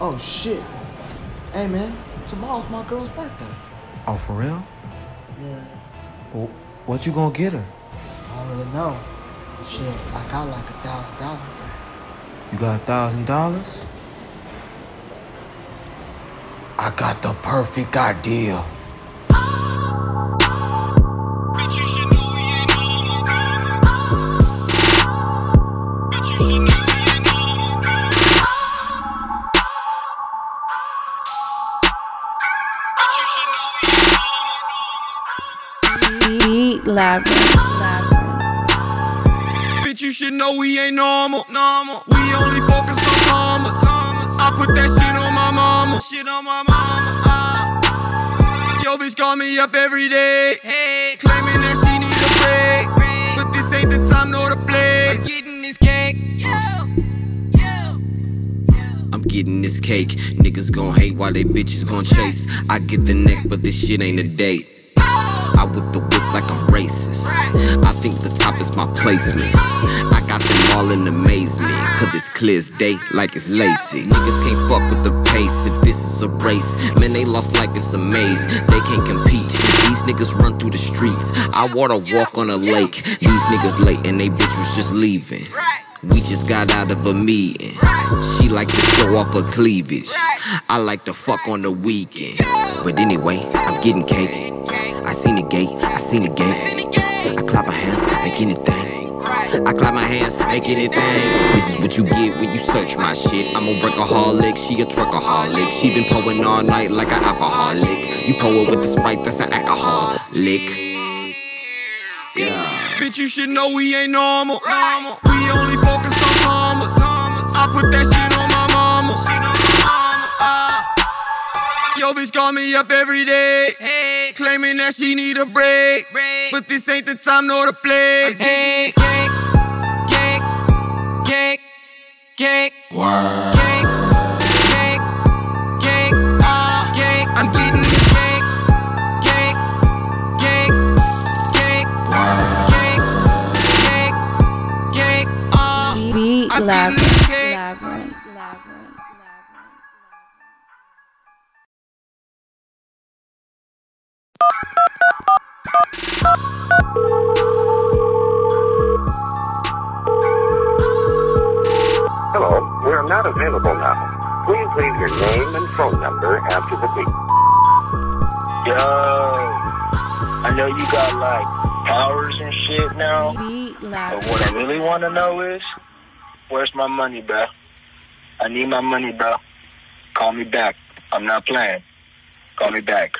Oh shit. Hey man, tomorrow's my girl's birthday. Oh, for real? Yeah. Well, what you gonna get her? I don't really know. Shit, I got like a thousand dollars. You got a thousand dollars? I got the perfect idea. Beat Labyrinth. Bitch, you should know we ain't normal. Normal. We only focus on commas. I put that shit on my mama. Shit on my mama. Ah. Yo, bitch, call me up every day. Hey, claiming that she need a break. But this ain't the time nor the place. I'm getting this cake. I'm getting this cake. Niggas gon' hate while they bitches gon' chase. I get the neck, but this shit ain't a date. I whip the top is my placement. I got them all in amazement. Cause it's clear as day, like it's lacy. Niggas can't fuck with the pace if this is a race. Man, they lost like it's a maze. They can't compete. These niggas run through the streets. I water walk on a lake. These niggas late and they bitch was just leaving. We just got out of a meeting. She like to show off her cleavage. I like to fuck on the weekend. But anyway, I'm getting cake. I seen the gate, I seen the gate. I clap my hands, make anything. I clap my hands, make anything. This is what you get when you search my shit. I'm a workaholic, she a truckaholic. She been pulling all night like an alcoholic. You pull it with the sprite, that's an alcoholic. Yeah. Bitch, you should know we ain't normal. normal. We only focus on commas. Yo, bitch, call me up every day. Hey, claiming that she need a break. But this ain't the time nor the place. Hey, cake, cake, cake, cake. Word. Cake, cake, cake, ah, cake. I'm getting the cake, cake, cake, cake. Word. Cake, cake, cake, ah. Beat I'm getting the cake. Labyrinth. Labyrinth. Hello, we are not available now. Please leave your name and phone number after the beep. Yo, I know you got like powers and shit now, but what I really want to know is, where's my money, bro? I need my money, bro. Call me back. I'm not playing. Call me back.